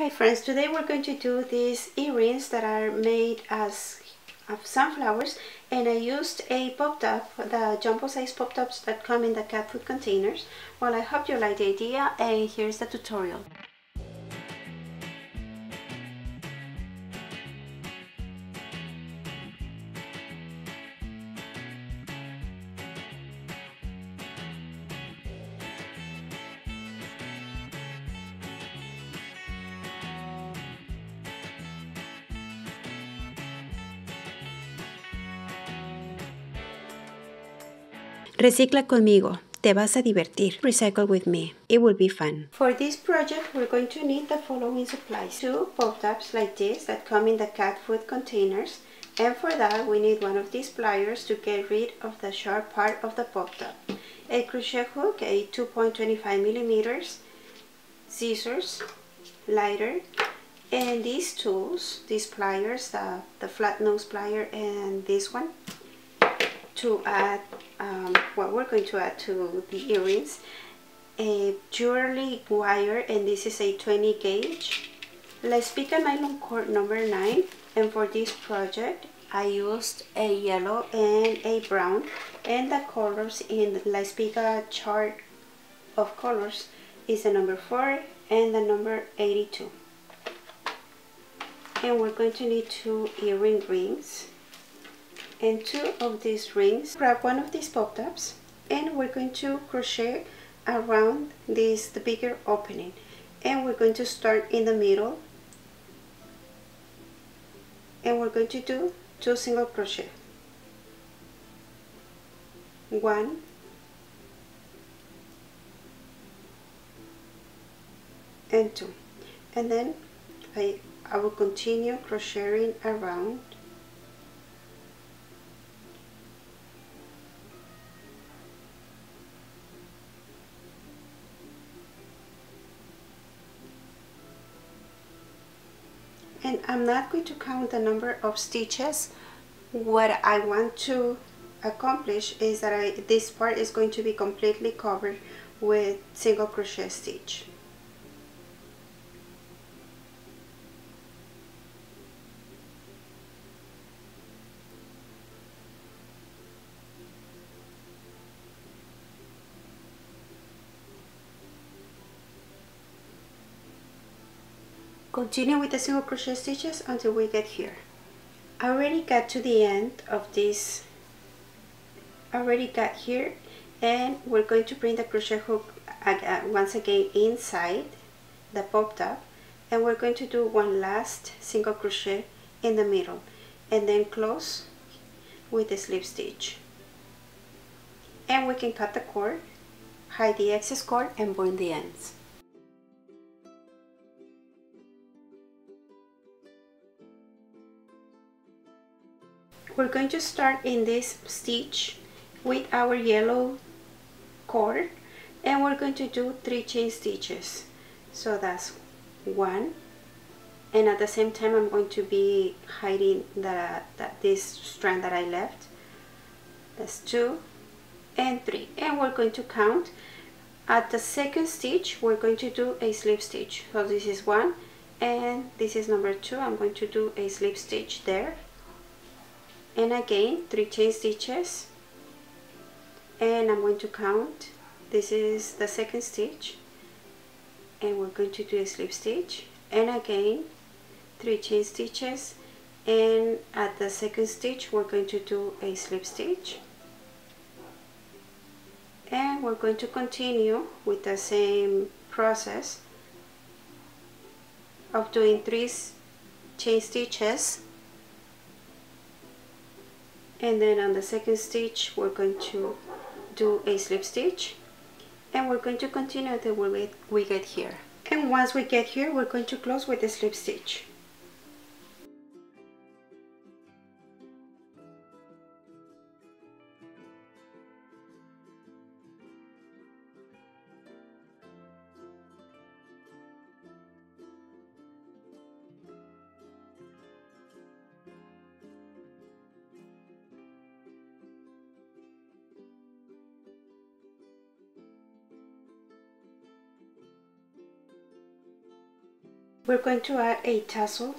Hi friends, today we're going to do these earrings that are made as of sunflowers and I used a pop top, the jumbo size pop tops that come in the cat food containers. Well, I hope you like the idea and here's the tutorial. Recicla conmigo. Te vas a divertir. Recycle with me. It will be fun. For this project, we're going to need the following supplies. Two pop-tops like this that come in the cat food containers. And for that, we need one of these pliers to get rid of the sharp part of the pop-top. A crochet hook, a 2.25 millimeters, scissors, lighter, and these tools, these pliers, the, the flat nose plier and this one, to add um, what we're going to add to the earrings a jewelry wire and this is a 20 gauge. La Espiga nylon cord number 9 and for this project I used a yellow and a brown and the colors in the La Espiga chart of colors is the number 4 and the number 82 and we're going to need two earring rings and two of these rings. Grab one of these pop tops and we're going to crochet around this the bigger opening. And we're going to start in the middle. And we're going to do two single crochet. One. And two. And then I, I will continue crocheting around I'm not going to count the number of stitches. What I want to accomplish is that I, this part is going to be completely covered with single crochet stitch continue with the single crochet stitches until we get here. I already got to the end of this. I already got here and we're going to bring the crochet hook uh, once again inside the pop top and we're going to do one last single crochet in the middle and then close with the slip stitch. And we can cut the cord hide the excess cord and burn the ends we're going to start in this stitch with our yellow cord and we're going to do three chain stitches. So that's one and at the same time I'm going to be hiding the, the, this strand that I left. That's two and three and we're going to count. At the second stitch we're going to do a slip stitch. So this is one and this is number two. I'm going to do a slip stitch there and again three chain stitches. And I'm going to count. This is the second stitch. And we're going to do a slip stitch. And again three chain stitches. And at the second stitch we're going to do a slip stitch. And we're going to continue with the same process of doing three chain stitches and then on the second stitch we're going to do a slip stitch. And we're going to continue until we get here. And once we get here we're going to close with a slip stitch we're going to add a tassel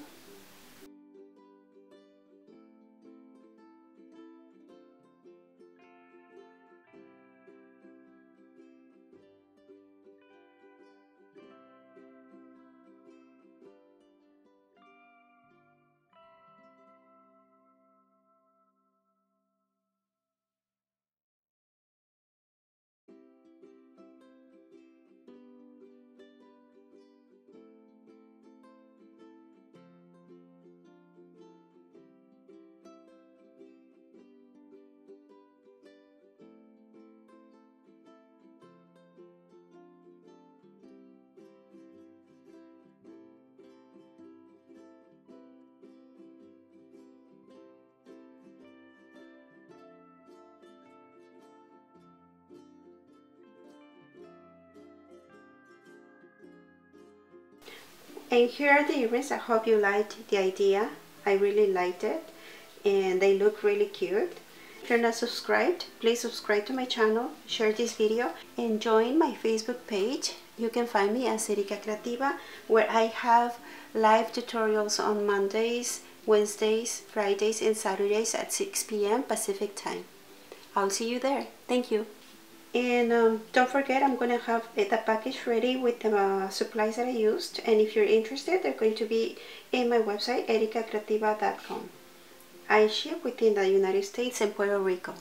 and here are the earrings I hope you liked the idea. I really liked it and they look really cute. If you're not subscribed please subscribe to my channel share this video and join my Facebook page. You can find me as Erika Creativa where I have live tutorials on Mondays Wednesdays Fridays and Saturdays at 6 p.m. Pacific time. I'll see you there. Thank you and um, don't forget I'm going to have the package ready with the uh, supplies that I used. And if you're interested they're going to be in my website erikacreativa.com I ship within the United States and Puerto Rico